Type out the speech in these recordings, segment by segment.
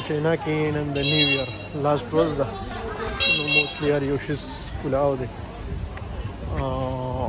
So China came and then here we are. Last was the you know, mostly are Yoshi's Kulaode. Uh,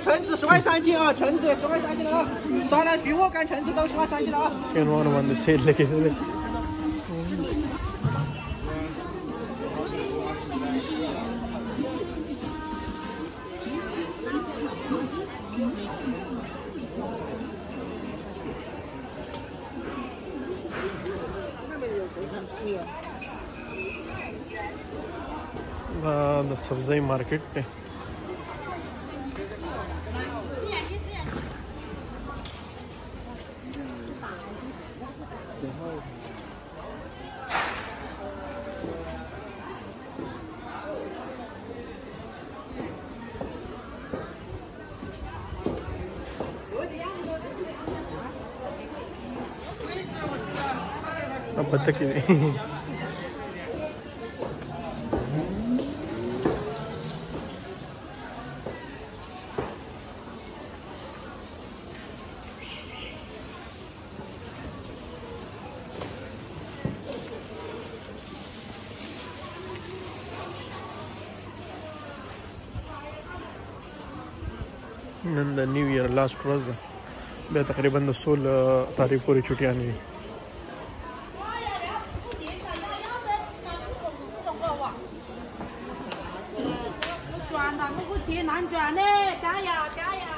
橙子十块三斤啊，橙子十块三斤了啊！算了，橘沃跟橙子都十块三斤了啊。看完的，玩的色嘞。啊，那蔬菜 market 呢？अब बतख ही नहीं نن د نیو ایئر لاست ورځ ده بیا تقریبا د سول تاریخ پورې چټیانې دي 转的，那个接难转嘞，加油加油！